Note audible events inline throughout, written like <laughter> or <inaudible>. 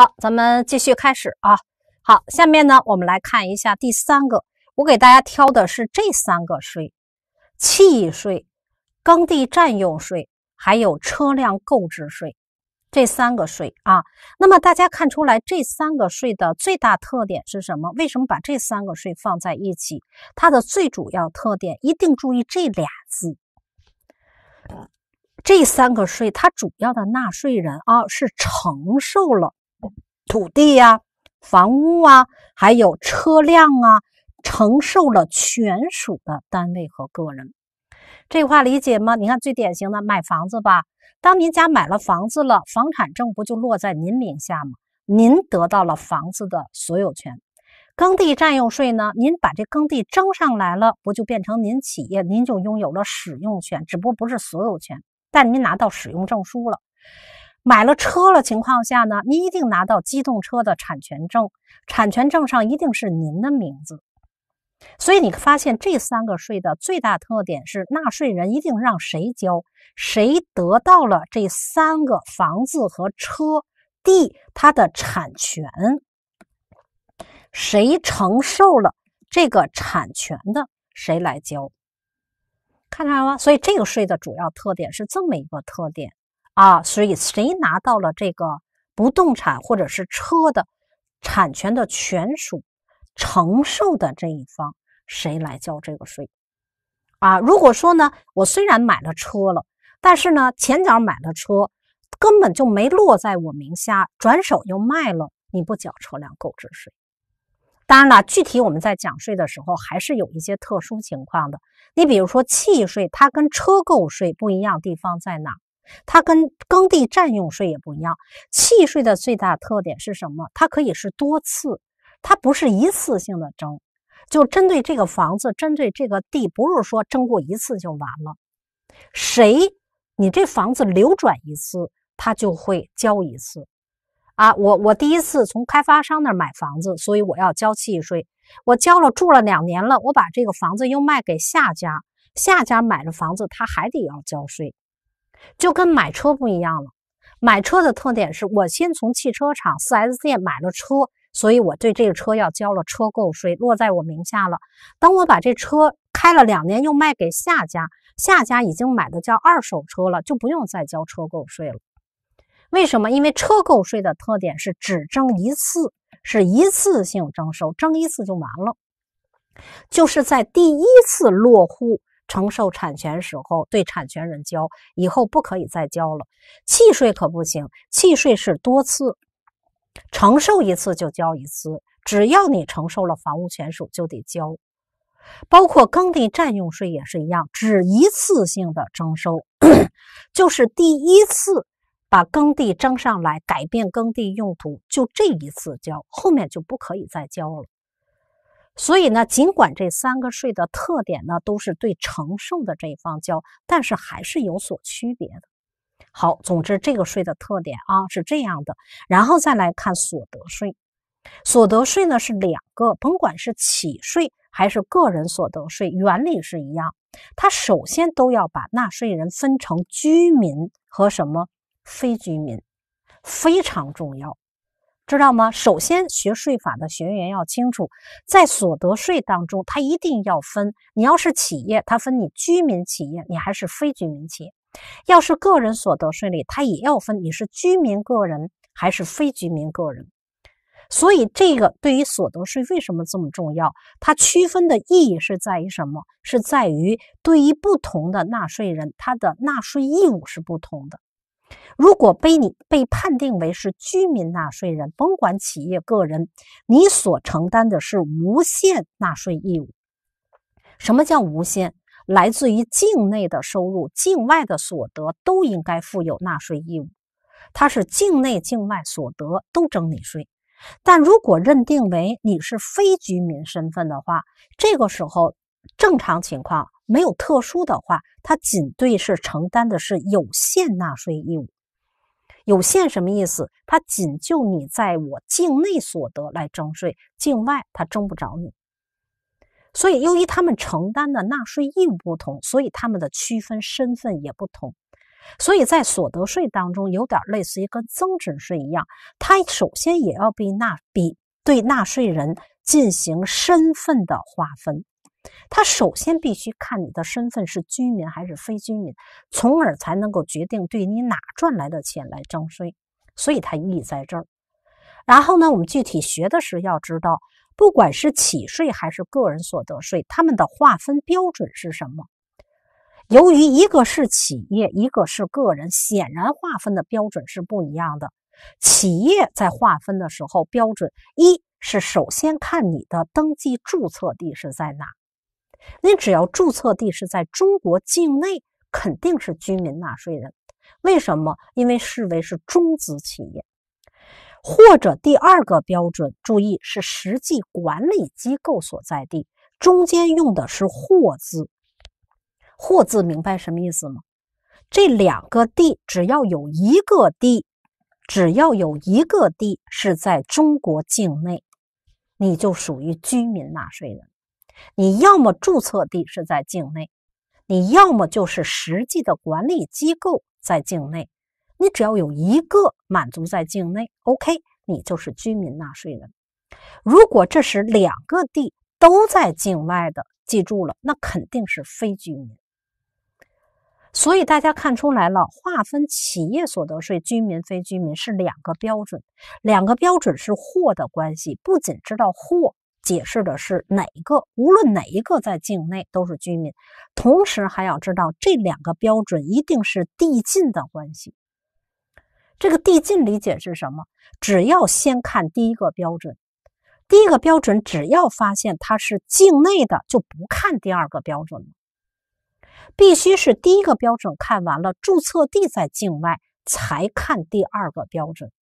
好，咱们继续开始啊。好，下面呢，我们来看一下第三个，我给大家挑的是这三个税：契税、耕地占用税，还有车辆购置税。这三个税啊，那么大家看出来这三个税的最大特点是什么？为什么把这三个税放在一起？它的最主要特点一定注意这俩字。这三个税，它主要的纳税人啊是承受了土地呀、房屋啊，还有车辆啊，承受了权属的单位和个人。这话理解吗？你看最典型的买房子吧，当您家买了房子了，房产证不就落在您名下吗？您得到了房子的所有权。耕地占用税呢？您把这耕地征上来了，不就变成您企业，您就拥有了使用权，只不过不是所有权。但您拿到使用证书了，买了车了情况下呢，您一定拿到机动车的产权证，产权证上一定是您的名字。所以你发现这三个税的最大特点是，纳税人一定让谁交，谁得到了这三个房子和车地它的产权，谁承受了这个产权的，谁来交。看出来了吗？所以这个税的主要特点是这么一个特点啊。所以谁拿到了这个不动产或者是车的产权的权属，承受的这一方谁来交这个税啊？如果说呢，我虽然买了车了，但是呢前脚买了车根本就没落在我名下，转手又卖了，你不缴车辆购置税。当然了，具体我们在讲税的时候，还是有一些特殊情况的。你比如说契税，它跟车购税不一样地方在哪？它跟耕地占用税也不一样。契税的最大特点是什么？它可以是多次，它不是一次性的征，就针对这个房子，针对这个地，不是说征过一次就完了。谁你这房子流转一次，他就会交一次。啊，我我第一次从开发商那儿买房子，所以我要交契税。我交了住了两年了，我把这个房子又卖给下家，下家买了房子，他还得要交税，就跟买车不一样了。买车的特点是我先从汽车厂 4S 店买了车，所以我对这个车要交了车购税，落在我名下了。等我把这车开了两年又卖给下家，下家已经买的叫二手车了，就不用再交车购税了。为什么？因为车购税的特点是只征一次，是一次性征收，征一次就完了。就是在第一次落户承受产权时候对产权人交，以后不可以再交了。契税可不行，契税是多次承受一次就交一次，只要你承受了房屋权属就得交。包括耕地占用税也是一样，只一次性的征收，<clears throat> 就是第一次。把耕地征上来，改变耕地用途，就这一次交，后面就不可以再交了。所以呢，尽管这三个税的特点呢都是对承受的这一方交，但是还是有所区别的。好，总之这个税的特点啊是这样的。然后再来看所得税，所得税呢是两个，甭管是企税还是个人所得税，原理是一样。它首先都要把纳税人分成居民和什么？非居民非常重要，知道吗？首先，学税法的学员要清楚，在所得税当中，它一定要分。你要是企业，它分你居民企业，你还是非居民企业；要是个人所得税里，它也要分你是居民个人还是非居民个人。所以，这个对于所得税为什么这么重要？它区分的意义是在于什么？是在于对于不同的纳税人，他的纳税义务是不同的。如果被你被判定为是居民纳税人，甭管企业个人，你所承担的是无限纳税义务。什么叫无限？来自于境内的收入、境外的所得都应该负有纳税义务。它是境内、境外所得都征你税。但如果认定为你是非居民身份的话，这个时候正常情况。没有特殊的话，它仅对是承担的是有限纳税义务。有限什么意思？它仅就你在我境内所得来征税，境外它征不着你。所以，由于他们承担的纳税义务不同，所以他们的区分身份也不同。所以在所得税当中，有点类似于跟增值税一样，它首先也要被纳比对纳税人进行身份的划分。他首先必须看你的身份是居民还是非居民，从而才能够决定对你哪赚来的钱来征税。所以它意义在这儿。然后呢，我们具体学的时候要知道，不管是企税还是个人所得税，他们的划分标准是什么？由于一个是企业，一个是个人，显然划分的标准是不一样的。企业在划分的时候，标准一是首先看你的登记注册地是在哪。你只要注册地是在中国境内，肯定是居民纳税人。为什么？因为视为是中资企业。或者第二个标准，注意是实际管理机构所在地，中间用的是“或”字。“或”字明白什么意思吗？这两个地只要有一个地，只要有一个地是在中国境内，你就属于居民纳税人。你要么注册地是在境内，你要么就是实际的管理机构在境内。你只要有一个满足在境内，OK，你就是居民纳税人。如果这是两个地都在境外的，记住了，那肯定是非居民。所以大家看出来了，划分企业所得税居民非居民是两个标准，两个标准是或的关系。不仅知道或。解释的是哪个，无论哪一个在境内都是居民，同时还要知道这两个标准一定是递进的关系。这个递进理解是什么？只要先看第一个标准，第一个标准只要发现它是境内的，就不看第二个标准了。必须是第一个标准看完了，注册地在境外，才看第二个标准，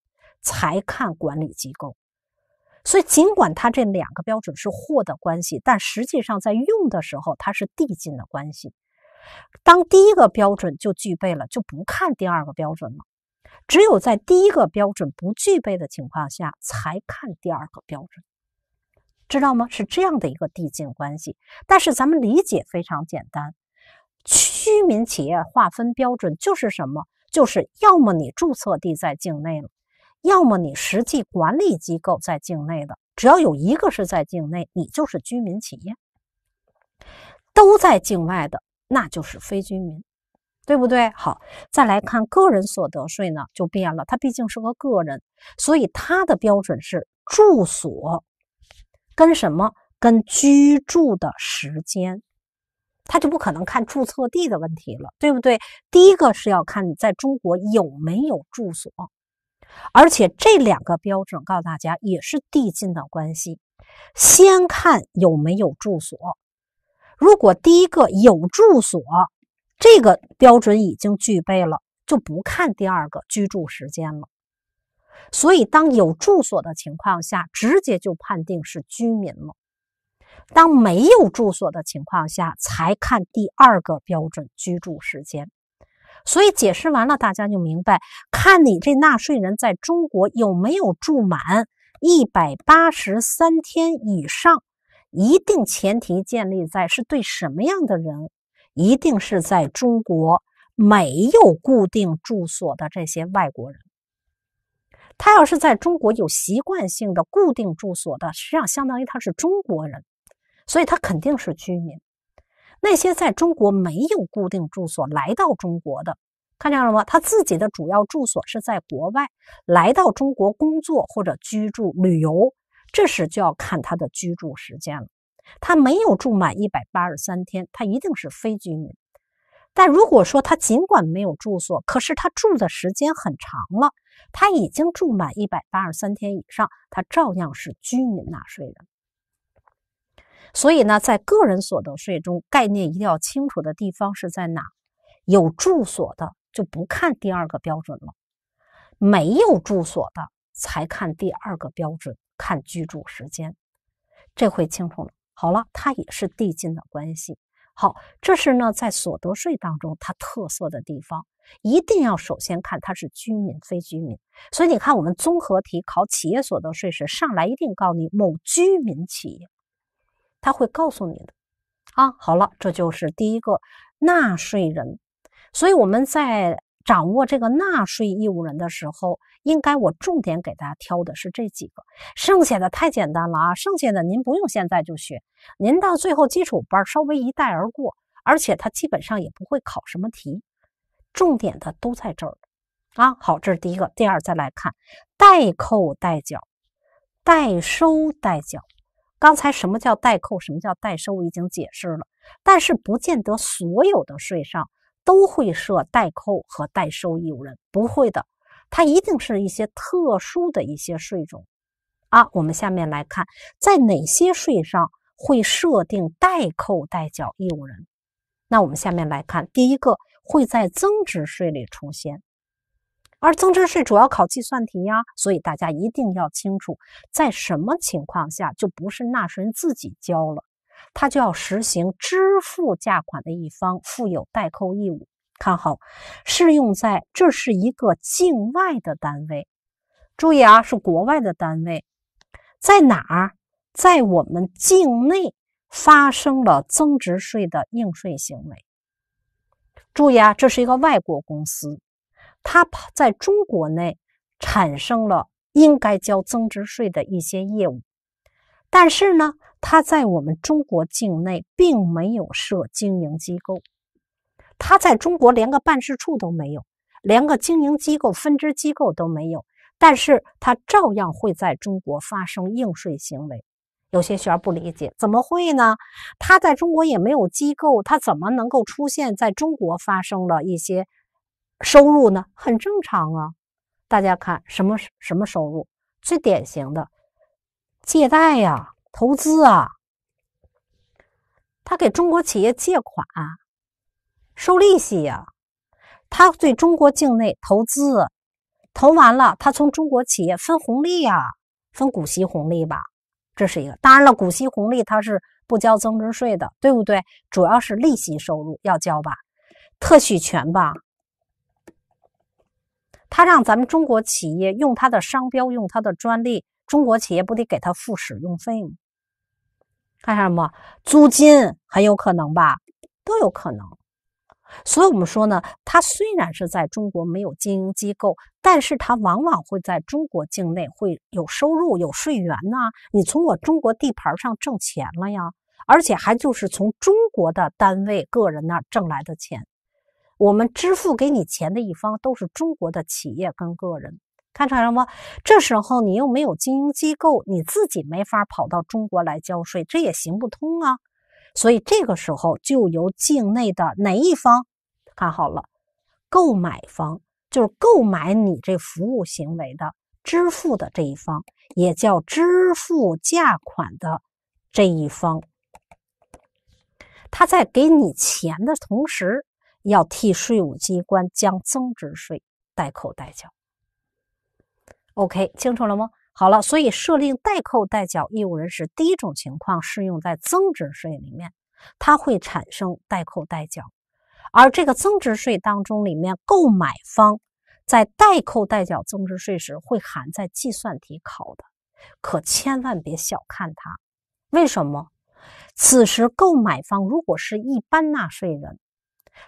才看管理机构。所以，尽管它这两个标准是或的关系，但实际上在用的时候，它是递进的关系。当第一个标准就具备了，就不看第二个标准了。只有在第一个标准不具备的情况下，才看第二个标准，知道吗？是这样的一个递进关系。但是咱们理解非常简单，居民企业划分标准就是什么？就是要么你注册地在境内了。要么你实际管理机构在境内的，只要有一个是在境内，你就是居民企业；都在境外的，那就是非居民，对不对？好，再来看个人所得税呢，就变了。它毕竟是个个人，所以它的标准是住所跟什么？跟居住的时间，他就不可能看注册地的问题了，对不对？第一个是要看你在中国有没有住所。而且这两个标准告诉大家也是递进的关系，先看有没有住所。如果第一个有住所，这个标准已经具备了，就不看第二个居住时间了。所以，当有住所的情况下，直接就判定是居民了；当没有住所的情况下，才看第二个标准居住时间。所以解释完了，大家就明白，看你这纳税人在中国有没有住满一百八十三天以上，一定前提建立在是对什么样的人，一定是在中国没有固定住所的这些外国人。他要是在中国有习惯性的固定住所的，实际上相当于他是中国人，所以他肯定是居民。那些在中国没有固定住所来到中国的，看见了吗？他自己的主要住所是在国外，来到中国工作或者居住旅游，这时就要看他的居住时间了。他没有住满一百八十三天，他一定是非居民。但如果说他尽管没有住所，可是他住的时间很长了，他已经住满一百八十三天以上，他照样是居民纳税人。所以呢，在个人所得税中，概念一定要清楚的地方是在哪？有住所的就不看第二个标准了，没有住所的才看第二个标准，看居住时间。这回清楚了。好了，它也是递进的关系。好，这是呢在所得税当中它特色的地方，一定要首先看它是居民非居民。所以你看，我们综合题考企业所得税时，上来一定告诉你某居民企业。他会告诉你的啊，好了，这就是第一个纳税人。所以我们在掌握这个纳税义务人的时候，应该我重点给大家挑的是这几个，剩下的太简单了啊！剩下的您不用现在就学，您到最后基础班稍微一带而过，而且它基本上也不会考什么题，重点的都在这儿啊。好，这是第一个。第二，再来看代扣代缴、代收代缴。刚才什么叫代扣，什么叫代收，已经解释了，但是不见得所有的税上。都会设代扣和代收义务人，不会的，它一定是一些特殊的一些税种啊。我们下面来看，在哪些税上会设定代扣代缴义务人？那我们下面来看，第一个会在增值税里出现，而增值税主要考计算题呀，所以大家一定要清楚，在什么情况下就不是纳税人自己交了。他就要实行支付价款的一方负有代扣义务。看好，适用在这是一个境外的单位，注意啊，是国外的单位，在哪儿？在我们境内发生了增值税的应税行为。注意啊，这是一个外国公司，它在中国内产生了应该交增值税的一些业务，但是呢？他在我们中国境内并没有设经营机构，他在中国连个办事处都没有，连个经营机构、分支机构都没有，但是他照样会在中国发生应税行为。有些学员不理解，怎么会呢？他在中国也没有机构，他怎么能够出现在中国发生了一些收入呢？很正常啊！大家看什么什么收入？最典型的借贷呀。投资啊，他给中国企业借款，收利息呀。他对中国境内投资，投完了，他从中国企业分红利呀，分股息红利吧。这是一个。当然了，股息红利他是不交增值税的，对不对？主要是利息收入要交吧，特许权吧。他让咱们中国企业用他的商标，用他的专利。中国企业不得给他付使用费吗？看什么？租金很有可能吧，都有可能。所以我们说呢，他虽然是在中国没有经营机构，但是他往往会在中国境内会有收入、有税源呢。你从我中国地盘上挣钱了呀，而且还就是从中国的单位、个人那儿挣来的钱。我们支付给你钱的一方都是中国的企业跟个人。看出来了吗？这时候你又没有经营机构，你自己没法跑到中国来交税，这也行不通啊。所以这个时候就由境内的哪一方看好了，购买方就是购买你这服务行为的支付的这一方，也叫支付价款的这一方，他在给你钱的同时，要替税务机关将增值税代扣代缴。OK，清楚了吗？好了，所以设定代扣代缴义务人时第一种情况，适用在增值税里面，它会产生代扣代缴。而这个增值税当中，里面购买方在代扣代缴增值税时会含在计算题考的，可千万别小看它。为什么？此时购买方如果是一般纳税人。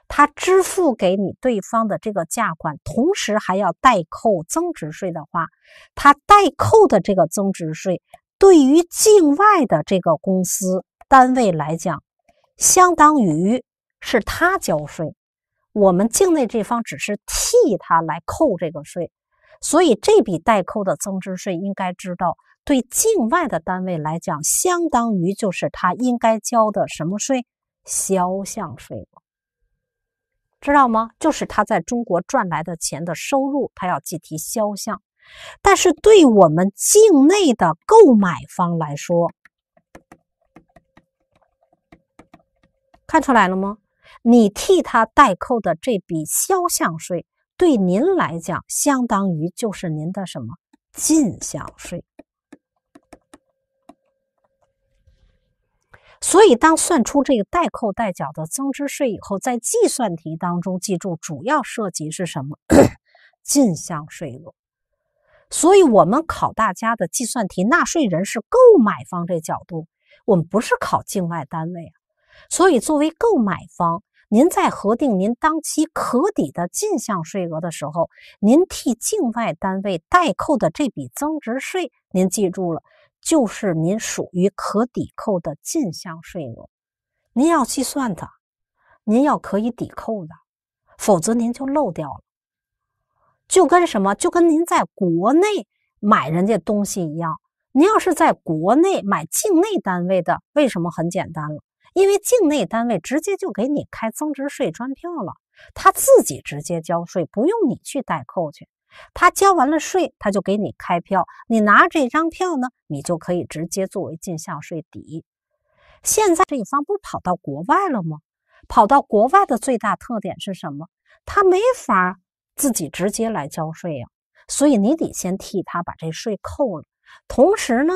他支付给你对方的这个价款，同时还要代扣增值税的话，他代扣的这个增值税对于境外的这个公司单位来讲，相当于是他交税，我们境内这方只是替他来扣这个税，所以这笔代扣的增值税应该知道，对境外的单位来讲，相当于就是他应该交的什么税？销项税。知道吗？就是他在中国赚来的钱的收入，他要计提销项。但是对我们境内的购买方来说，看出来了吗？你替他代扣的这笔销项税，对您来讲，相当于就是您的什么进项税。所以，当算出这个代扣代缴的增值税以后，在计算题当中，记住主要涉及是什么？<clears throat> 进项税额。所以，我们考大家的计算题，纳税人是购买方这角度，我们不是考境外单位啊。所以，作为购买方，您在核定您当期可抵的进项税额的时候，您替境外单位代扣的这笔增值税，您记住了，就是您属于可抵扣的进项税额。您要计算它，您要可以抵扣的，否则您就漏掉了。就跟什么？就跟您在国内买人家东西一样，您要是在国内买境内单位的，为什么很简单了？因为境内单位直接就给你开增值税专票了，他自己直接交税，不用你去代扣去。他交完了税，他就给你开票，你拿这张票呢，你就可以直接作为进项税抵。现在这一方不是跑到国外了吗？跑到国外的最大特点是什么？他没法自己直接来交税呀，所以你得先替他把这税扣了。同时呢，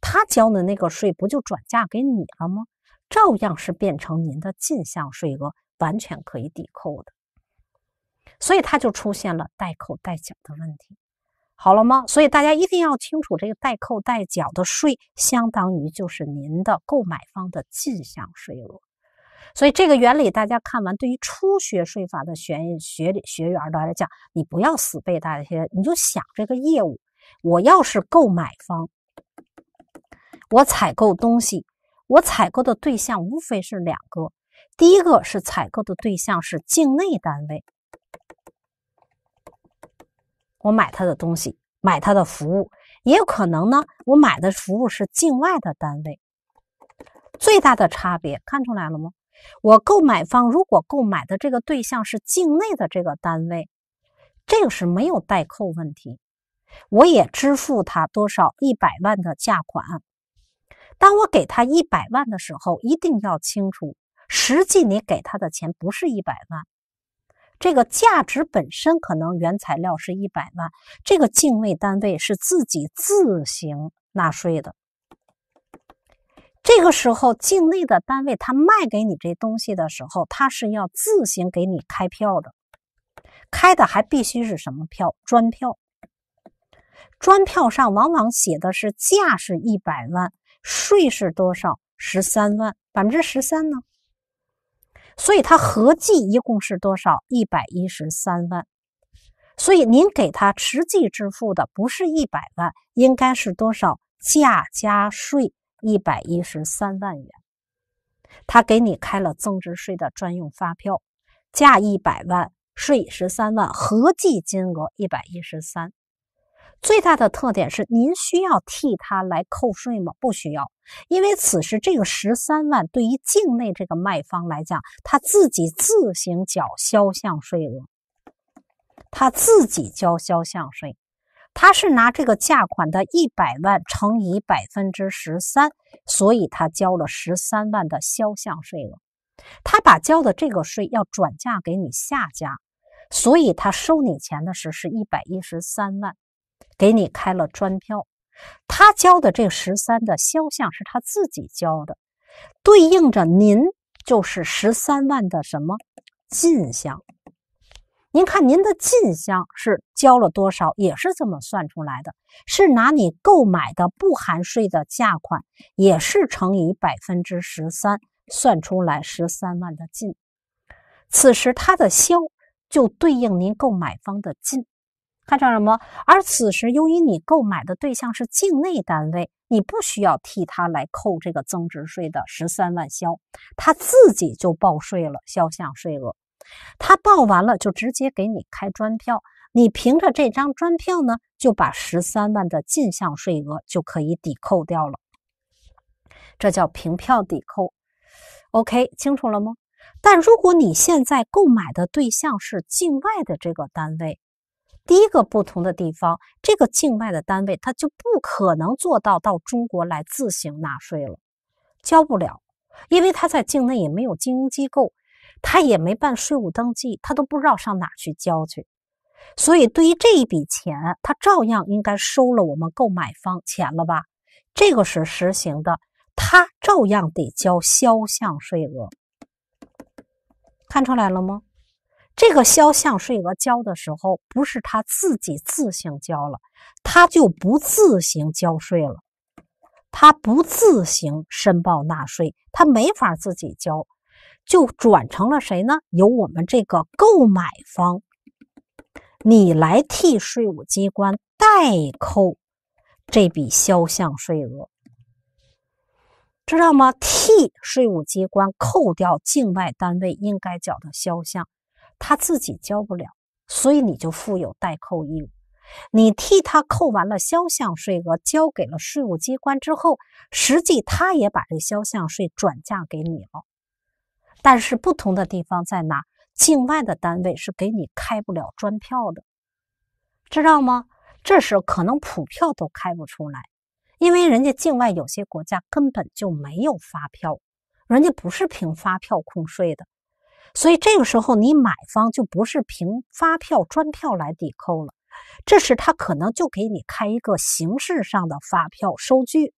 他交的那个税不就转嫁给你了吗？照样是变成您的进项税额，完全可以抵扣的，所以它就出现了代扣代缴的问题，好了吗？所以大家一定要清楚，这个代扣代缴的税，相当于就是您的购买方的进项税额。所以这个原理大家看完，对于初学税法的学学学员的来讲，你不要死背大些，你就想这个业务，我要是购买方，我采购东西。我采购的对象无非是两个，第一个是采购的对象是境内单位，我买他的东西，买他的服务，也有可能呢，我买的服务是境外的单位。最大的差别看出来了吗？我购买方如果购买的这个对象是境内的这个单位，这个是没有代扣问题，我也支付他多少一百万的价款。当我给他一百万的时候，一定要清楚，实际你给他的钱不是一百万，这个价值本身可能原材料是一百万，这个境内单位是自己自行纳税的。这个时候，境内的单位他卖给你这东西的时候，他是要自行给你开票的，开的还必须是什么票？专票。专票上往往写的是价是一百万。税是多少？十三万，百分之十三呢？所以它合计一共是多少？一百一十三万。所以您给他实际支付的不是一百万，应该是多少？价加税一百一十三万元。他给你开了增值税的专用发票，价一百万，税十三万，合计金额一百一十三。最大的特点是，您需要替他来扣税吗？不需要，因为此时这个十三万对于境内这个卖方来讲，他自己自行缴销项税额，他自己交销项税，他是拿这个价款的一百万乘以百分之十三，所以他交了十三万的销项税额，他把交的这个税要转嫁给你下家，所以他收你钱的时候是一百一十三万。给你开了专票，他交的这十三的销项是他自己交的，对应着您就是十三万的什么进项？您看您的进项是交了多少？也是这么算出来的，是拿你购买的不含税的价款，也是乘以百分之十三，算出来十三万的进。此时他的销就对应您购买方的进。看成什么？而此时，由于你购买的对象是境内单位，你不需要替他来扣这个增值税的十三万销，他自己就报税了销项税额。他报完了，就直接给你开专票，你凭着这张专票呢，就把十三万的进项税额就可以抵扣掉了。这叫凭票抵扣。OK，清楚了吗？但如果你现在购买的对象是境外的这个单位，第一个不同的地方，这个境外的单位他就不可能做到到中国来自行纳税了，交不了，因为他在境内也没有经营机构，他也没办税务登记，他都不知道上哪去交去。所以对于这一笔钱，他照样应该收了我们购买方钱了吧？这个是实行的，他照样得交销项税额，看出来了吗？这个销项税额交的时候，不是他自己自行交了，他就不自行交税了，他不自行申报纳税，他没法自己交。就转成了谁呢？由我们这个购买方，你来替税务机关代扣这笔销项税额，知道吗？替税务机关扣掉境外单位应该缴的销项，他自己交不了，所以你就负有代扣义务。你替他扣完了销项税额，交给了税务机关之后，实际他也把这销项税转嫁给你了。但是不同的地方在哪？境外的单位是给你开不了专票的，知道吗？这时候可能普票都开不出来，因为人家境外有些国家根本就没有发票，人家不是凭发票控税的，所以这个时候你买方就不是凭发票专票来抵扣了，这时他可能就给你开一个形式上的发票收据，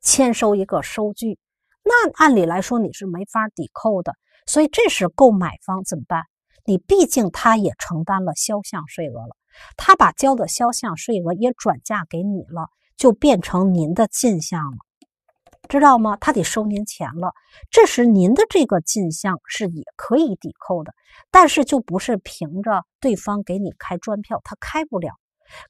签收一个收据。那按理来说你是没法抵扣的，所以这时购买方怎么办？你毕竟他也承担了销项税额了，他把交的销项税额也转嫁给你了，就变成您的进项了，知道吗？他得收您钱了。这时您的这个进项是也可以抵扣的，但是就不是凭着对方给你开专票，他开不了，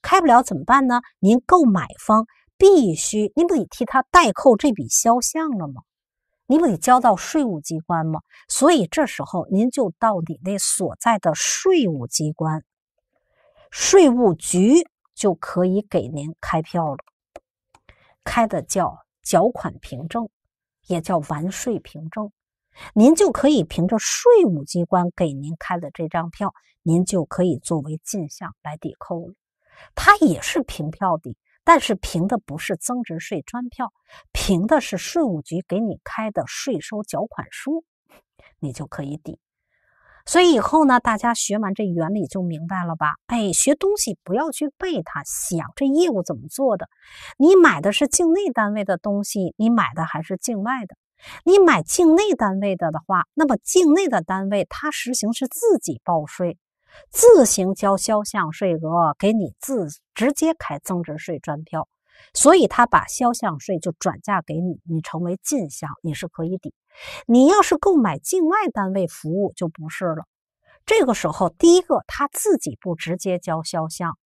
开不了怎么办呢？您购买方必须，您不得替他代扣这笔销项了吗？你不得交到税务机关吗？所以这时候您就到你那所在的税务机关，税务局就可以给您开票了。开的叫缴款凭证，也叫完税凭证。您就可以凭着税务机关给您开的这张票，您就可以作为进项来抵扣了。它也是凭票抵。但是凭的不是增值税专票，凭的是税务局给你开的税收缴款书，你就可以抵。所以以后呢，大家学完这原理就明白了吧？哎，学东西不要去背它，想这业务怎么做的。你买的是境内单位的东西，你买的还是境外的？你买境内单位的的话，那么境内的单位它实行是自己报税。自行交销项税额，给你自直接开增值税专票，所以他把销项税就转嫁给你，你成为进项，你是可以抵。你要是购买境外单位服务就不是了。这个时候，第一个他自己不直接交销项，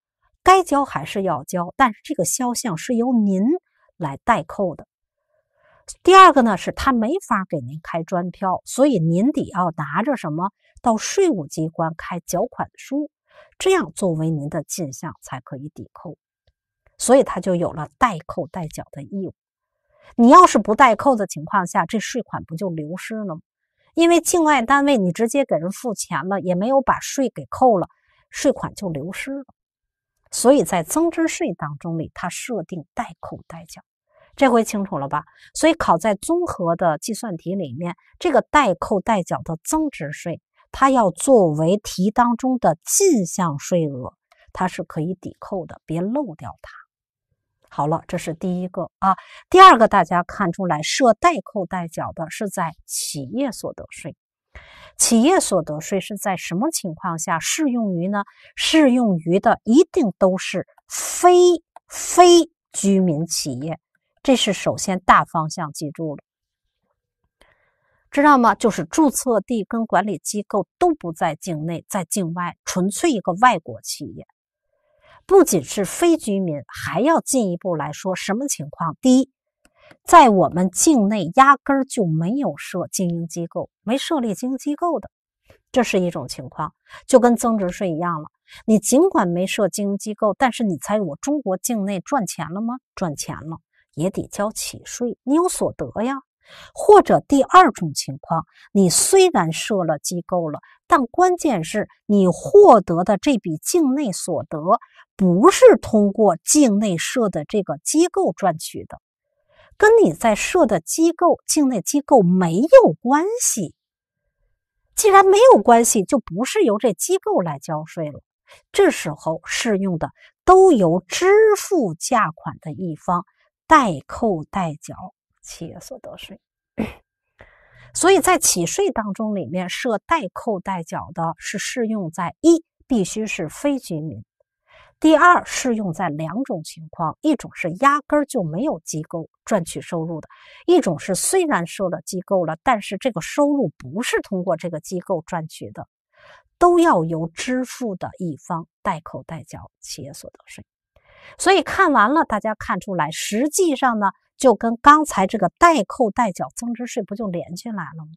该交还是要交，但是这个销项是由您来代扣的。第二个呢，是他没法给您开专票，所以您得要拿着什么到税务机关开缴款书，这样作为您的进项才可以抵扣。所以他就有了代扣代缴的义务。你要是不代扣的情况下，这税款不就流失了吗？因为境外单位你直接给人付钱了，也没有把税给扣了，税款就流失了。所以在增值税当中里，它设定代扣代缴。这回清楚了吧？所以考在综合的计算题里面，这个代扣代缴的增值税，它要作为题当中的进项税额，它是可以抵扣的，别漏掉它。好了，这是第一个啊。第二个，大家看出来设代扣代缴的是在企业所得税。企业所得税是在什么情况下适用于呢？适用于的一定都是非非居民企业。这是首先大方向记住了，知道吗？就是注册地跟管理机构都不在境内，在境外，纯粹一个外国企业。不仅是非居民，还要进一步来说，什么情况？第一，在我们境内压根儿就没有设经营机构，没设立经营机构的，这是一种情况，就跟增值税一样了。你尽管没设经营机构，但是你猜我中国境内赚钱了吗？赚钱了。也得交企税，你有所得呀。或者第二种情况，你虽然设了机构了，但关键是你获得的这笔境内所得不是通过境内设的这个机构赚取的，跟你在设的机构境内机构没有关系。既然没有关系，就不是由这机构来交税了。这时候适用的都由支付价款的一方。代扣代缴企业所得税，所以在企税当中里面设代扣代缴的是适用在一必须是非居民，第二，适用在两种情况：一种是压根儿就没有机构赚取收入的；一种是虽然设了机构了，但是这个收入不是通过这个机构赚取的，都要由支付的一方代扣代缴企业所得税。所以看完了，大家看出来，实际上呢，就跟刚才这个代扣代缴增值税不就连起来了吗？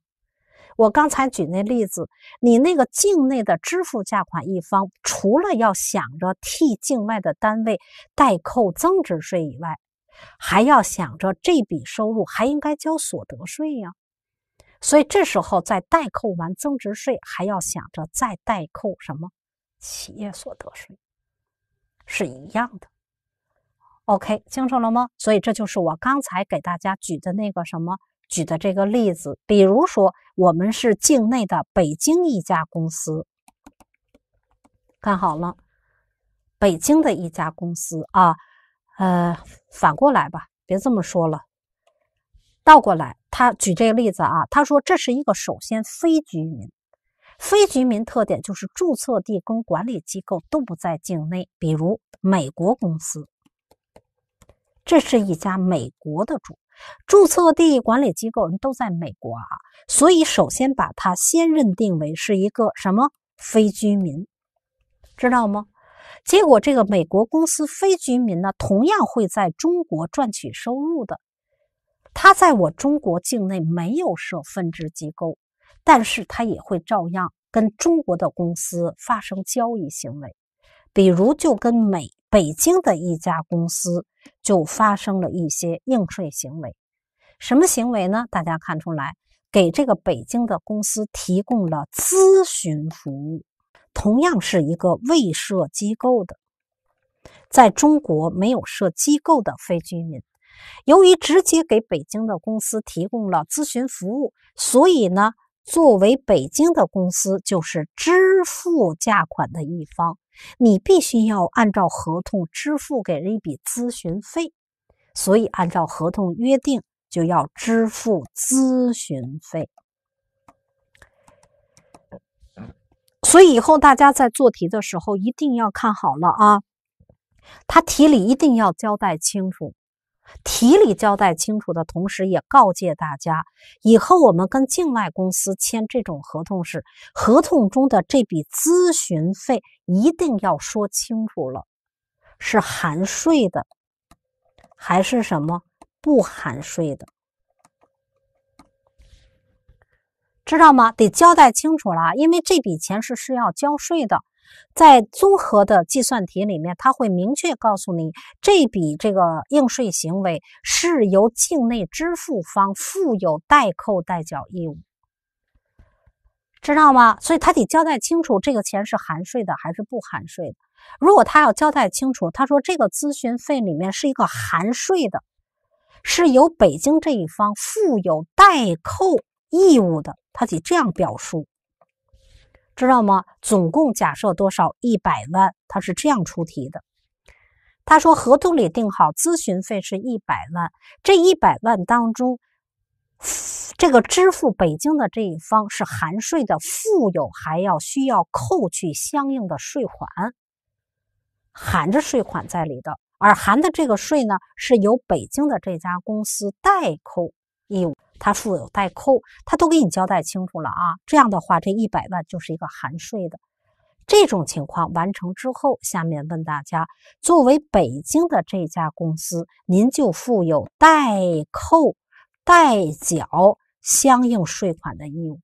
我刚才举那例子，你那个境内的支付价款一方，除了要想着替境外的单位代扣增值税以外，还要想着这笔收入还应该交所得税呀。所以这时候在代扣完增值税，还要想着再代扣什么企业所得税，是一样的。OK，清楚了吗？所以这就是我刚才给大家举的那个什么。举的这个例子，比如说，我们是境内的北京一家公司，看好了，北京的一家公司啊，呃，反过来吧，别这么说了，倒过来，他举这个例子啊，他说这是一个首先非居民，非居民特点就是注册地跟管理机构都不在境内，比如美国公司，这是一家美国的主。注册地管理机构人都在美国啊，所以首先把它先认定为是一个什么非居民，知道吗？结果这个美国公司非居民呢，同样会在中国赚取收入的。他在我中国境内没有设分支机构，但是他也会照样跟中国的公司发生交易行为，比如就跟美北京的一家公司。就发生了一些应税行为，什么行为呢？大家看出来，给这个北京的公司提供了咨询服务，同样是一个未设机构的，在中国没有设机构的非居民，由于直接给北京的公司提供了咨询服务，所以呢，作为北京的公司就是支付价款的一方。你必须要按照合同支付给人一笔咨询费，所以按照合同约定就要支付咨询费。所以以后大家在做题的时候一定要看好了啊，他题里一定要交代清楚。题里交代清楚的同时，也告诫大家，以后我们跟境外公司签这种合同时，合同中的这笔咨询费一定要说清楚了，是含税的，还是什么不含税的？知道吗？得交代清楚了，因为这笔钱是是要交税的。在综合的计算题里面，他会明确告诉你，这笔这个应税行为是由境内支付方负有代扣代缴义务，知道吗？所以他得交代清楚，这个钱是含税的还是不含税的。如果他要交代清楚，他说这个咨询费里面是一个含税的，是由北京这一方负有代扣义务的，他得这样表述。知道吗？总共假设多少？一百万，他是这样出题的。他说合同里定好咨询费是一百万，这一百万当中，这个支付北京的这一方是含税的，负有还要需要扣去相应的税款，含着税款在里的，而含的这个税呢，是由北京的这家公司代扣义务。他负有代扣，他都给你交代清楚了啊！这样的话，这一百万就是一个含税的。这种情况完成之后，下面问大家：作为北京的这家公司，您就负有代扣、代缴相应税款的义务。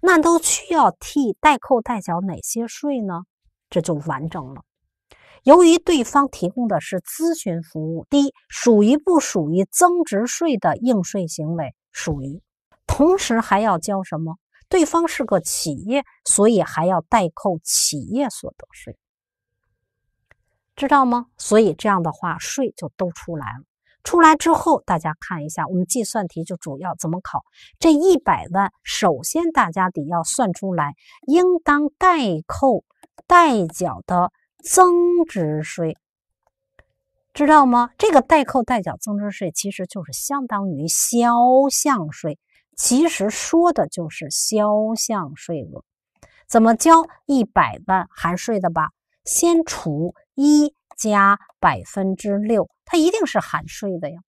那都需要替代扣代缴哪些税呢？这就完整了。由于对方提供的是咨询服务，第一，属于不属于增值税的应税行为？属于，同时还要交什么？对方是个企业，所以还要代扣企业所得税，知道吗？所以这样的话，税就都出来了。出来之后，大家看一下，我们计算题就主要怎么考？这一百万，首先大家得要算出来应当代扣代缴的增值税。知道吗？这个代扣代缴增值税其实就是相当于销项税，其实说的就是销项税额。怎么交？一百万含税的吧，先除一加百分之六，它一定是含税的呀。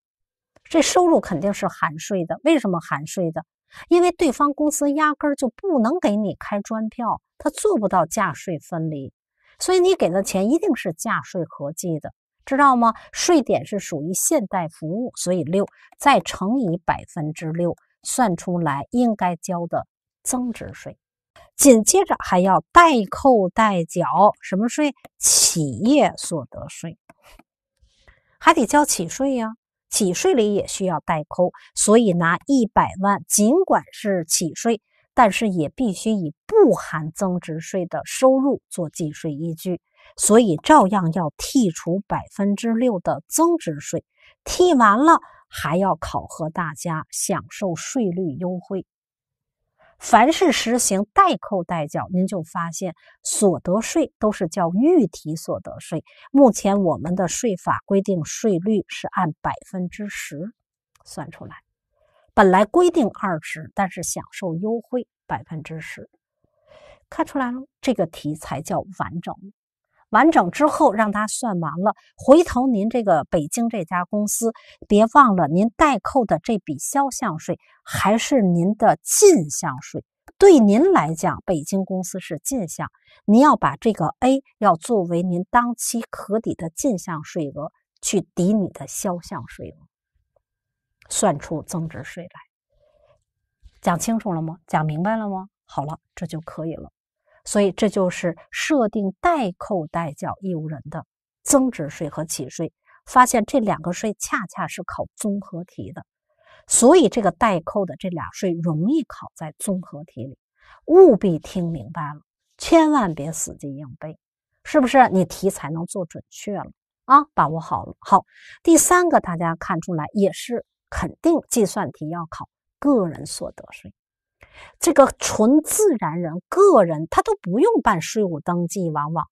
这收入肯定是含税的。为什么含税的？因为对方公司压根儿就不能给你开专票，他做不到价税分离，所以你给的钱一定是价税合计的，知道吗？税点是属于现代服务，所以六再乘以百分之六，算出来应该交的增值税。紧接着还要代扣代缴什么税？企业所得税，还得交企税呀。企税里也需要代扣，所以拿一百万，尽管是企税，但是也必须以不含增值税的收入做计税依据，所以照样要剔除百分之六的增值税。剔完了，还要考核大家享受税率优惠。凡是实行代扣代缴，您就发现所得税都是叫预提所得税。目前我们的税法规定税率是按百分之十算出来，本来规定二十，但是享受优惠百分之十，看出来了，这个题才叫完整。完整之后，让他算完了，回头您这个北京这家公司，别忘了您代扣的这笔销项税还是您的进项税。对您来讲，北京公司是进项，您要把这个 A 要作为您当期可抵的进项税额去抵你的销项税额，算出增值税来。讲清楚了吗？讲明白了吗？好了，这就可以了。所以这就是设定代扣代缴义务人的增值税和企税。发现这两个税恰恰是考综合题的，所以这个代扣的这俩税容易考在综合题里。务必听明白了，千万别死记硬背，是不是？你题才能做准确了啊！把握好了。好，第三个大家看出来也是肯定计算题要考个人所得税。这个纯自然人个人，他都不用办税务登记，往往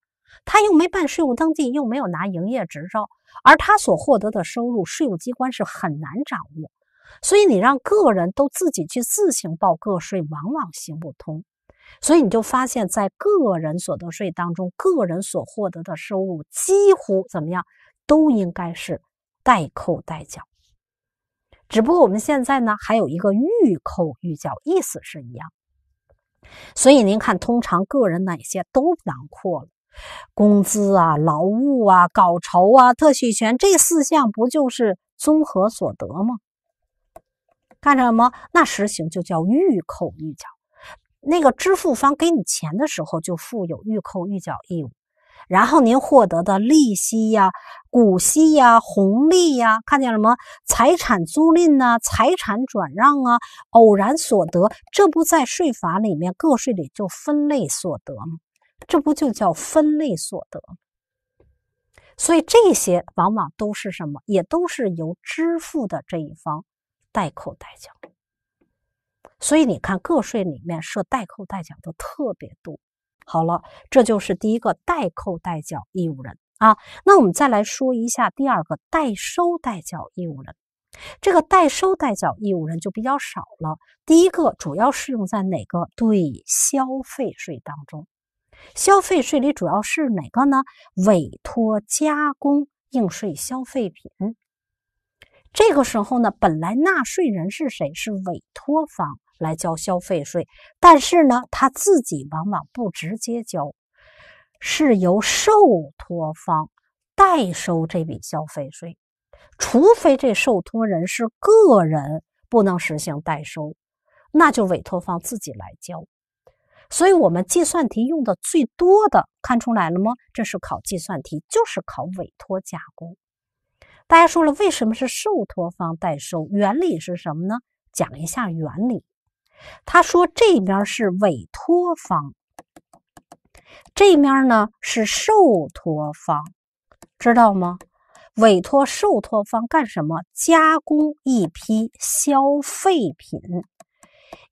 他又没办税务登记，又没有拿营业执照，而他所获得的收入，税务机关是很难掌握。所以你让个人都自己去自行报个税，往往行不通。所以你就发现，在个人所得税当中，个人所获得的收入几乎怎么样，都应该是代扣代缴。只不过我们现在呢，还有一个预扣预缴，意思是一样。所以您看，通常个人哪些都囊括了，工资啊、劳务啊、稿酬啊、特许权这四项，不就是综合所得吗？看着什么？那实行就叫预扣预缴。那个支付方给你钱的时候，就负有预扣预缴义务。然后您获得的利息呀、股息呀、红利呀，看见了吗？财产租赁呐、财产转让啊、偶然所得，这不在税法里面个税里就分类所得吗？这不就叫分类所得？所以这些往往都是什么？也都是由支付的这一方代扣代缴。所以你看，个税里面设代扣代缴的特别多。好了，这就是第一个代扣代缴义务人啊。那我们再来说一下第二个代收代缴义务人。这个代收代缴义务人就比较少了。第一个主要适用在哪个？对，消费税当中。消费税里主要是哪个呢？委托加工应税消费品。这个时候呢，本来纳税人是谁？是委托方。来交消费税，但是呢，他自己往往不直接交，是由受托方代收这笔消费税，除非这受托人是个人，不能实行代收，那就委托方自己来交。所以，我们计算题用的最多的，看出来了吗？这是考计算题，就是考委托加工。大家说了，为什么是受托方代收？原理是什么呢？讲一下原理。他说：“这边是委托方，这面呢是受托方，知道吗？委托受托方干什么？加工一批消费品。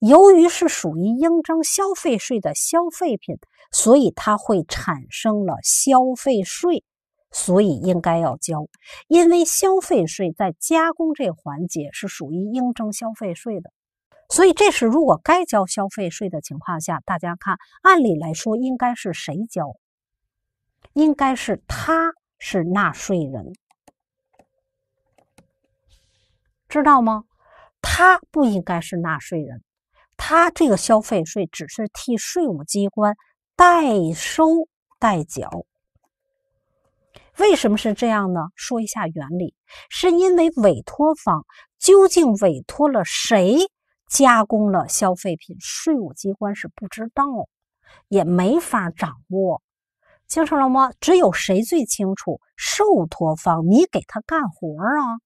由于是属于应征消费税的消费品，所以它会产生了消费税，所以应该要交。因为消费税在加工这环节是属于应征消费税的。”所以，这是如果该交消费税的情况下，大家看，按理来说应该是谁交？应该是他是纳税人，知道吗？他不应该是纳税人，他这个消费税只是替税务机关代收代缴。为什么是这样呢？说一下原理，是因为委托方究竟委托了谁加工了消费品，税务机关是不知道，也没法掌握，清楚了吗？只有谁最清楚？受托方，你给他干活啊，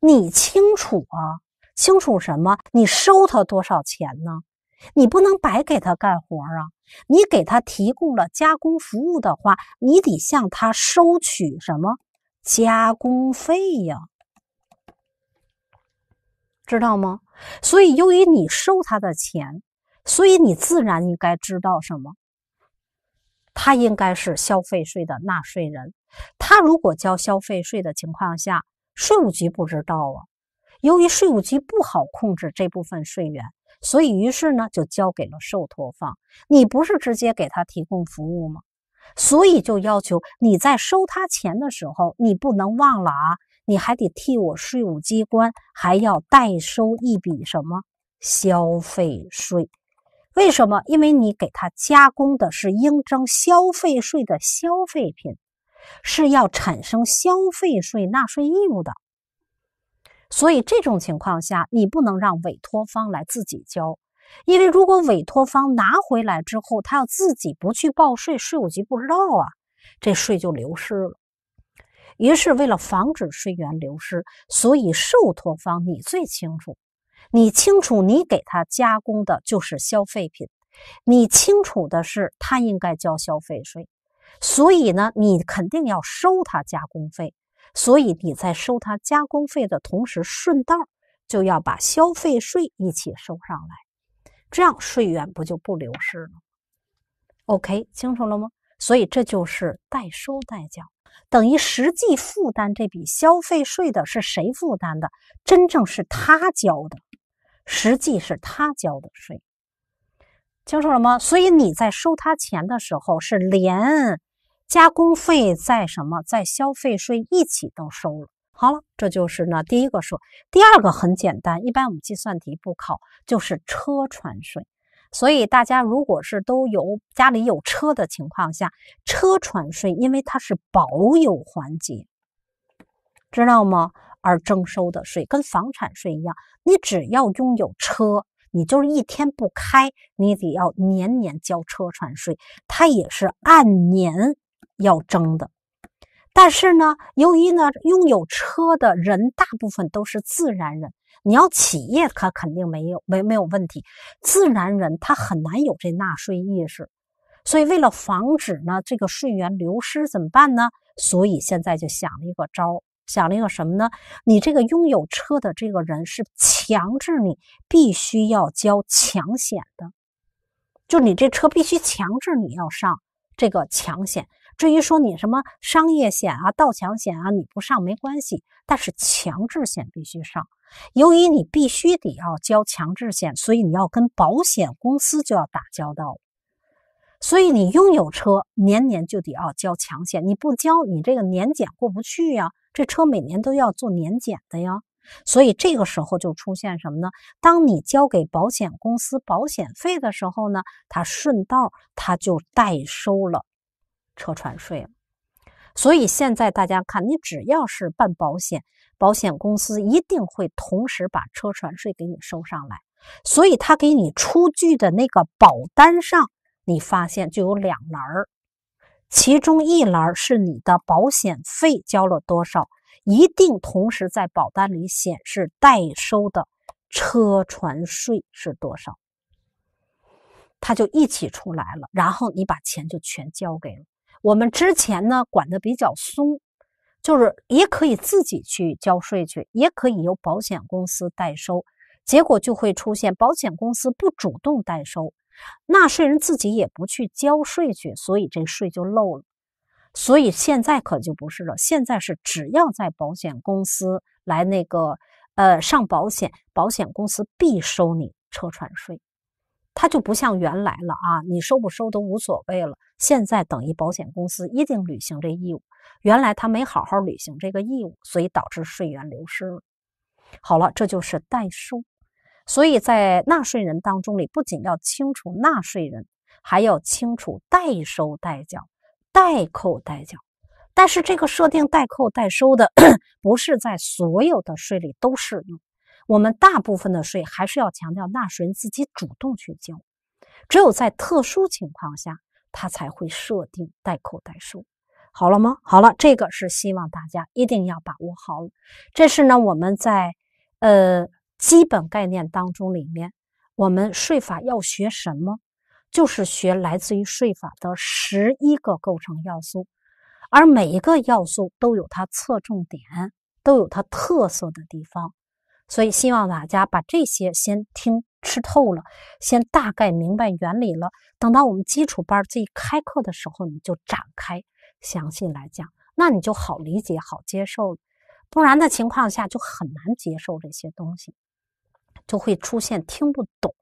你清楚啊，清楚什么？你收他多少钱呢？你不能白给他干活啊！你给他提供了加工服务的话，你得向他收取什么加工费呀？知道吗？所以，由于你收他的钱，所以你自然应该知道什么？他应该是消费税的纳税人。他如果交消费税的情况下，税务局不知道啊。由于税务局不好控制这部分税源。所以，于是呢，就交给了受托方。你不是直接给他提供服务吗？所以就要求你在收他钱的时候，你不能忘了啊，你还得替我税务机关还要代收一笔什么消费税？为什么？因为你给他加工的是应征消费税的消费品，是要产生消费税纳税义务的。所以这种情况下，你不能让委托方来自己交，因为如果委托方拿回来之后，他要自己不去报税，税务局不知道啊，这税就流失了。于是，为了防止税源流失，所以受托方你最清楚，你清楚你给他加工的就是消费品，你清楚的是他应该交消费税，所以呢，你肯定要收他加工费。所以你在收他加工费的同时，顺道就要把消费税一起收上来，这样税源不就不流失了？OK，清楚了吗？所以这就是代收代缴，等于实际负担这笔消费税的是谁负担的？真正是他交的，实际是他交的税，清楚了吗？所以你在收他钱的时候是连。加工费在什么？在消费税一起都收了。好了，这就是呢第一个说。第二个很简单，一般我们计算题不考，就是车船税。所以大家如果是都有家里有车的情况下，车船税因为它是保有环节，知道吗？而征收的税跟房产税一样，你只要拥有车，你就是一天不开，你得要年年交车船税，它也是按年。要征的，但是呢，由于呢，拥有车的人大部分都是自然人，你要企业他肯定没有没没有问题，自然人他很难有这纳税意识，所以为了防止呢这个税源流失怎么办呢？所以现在就想了一个招，想了一个什么呢？你这个拥有车的这个人是强制你必须要交强险的，就你这车必须强制你要上这个强险。至于说你什么商业险啊、盗抢险啊，你不上没关系，但是强制险必须上。由于你必须得要交强制险，所以你要跟保险公司就要打交道。所以你拥有车，年年就得要交强险，你不交，你这个年检过不去呀。这车每年都要做年检的呀。所以这个时候就出现什么呢？当你交给保险公司保险费的时候呢，他顺道他就代收了。车船税，所以现在大家看，你只要是办保险，保险公司一定会同时把车船税给你收上来。所以他给你出具的那个保单上，你发现就有两栏儿，其中一栏是你的保险费交了多少，一定同时在保单里显示代收的车船税是多少，他就一起出来了，然后你把钱就全交给了。我们之前呢管的比较松，就是也可以自己去交税去，也可以由保险公司代收，结果就会出现保险公司不主动代收，纳税人自己也不去交税去，所以这税就漏了。所以现在可就不是了，现在是只要在保险公司来那个呃上保险，保险公司必收你车船税。它就不像原来了啊，你收不收都无所谓了。现在等于保险公司一定履行这义务，原来他没好好履行这个义务，所以导致税源流失了。好了，这就是代收。所以在纳税人当中里，不仅要清楚纳税人，还要清楚代收代缴、代扣代缴。但是这个设定代扣代收的，<coughs> 不是在所有的税里都适用。我们大部分的税还是要强调纳税人自己主动去交，只有在特殊情况下，他才会设定代扣代收。好了吗？好了，这个是希望大家一定要把握好了。这是呢，我们在呃基本概念当中里面，我们税法要学什么？就是学来自于税法的十一个构成要素，而每一个要素都有它侧重点，都有它特色的地方。所以希望大家把这些先听吃透了，先大概明白原理了。等到我们基础班自己开课的时候，你就展开详细来讲，那你就好理解、好接受了。不然的情况下就很难接受这些东西，就会出现听不懂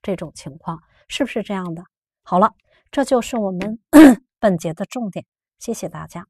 这种情况，是不是这样的？好了，这就是我们 <coughs> 本节的重点。谢谢大家。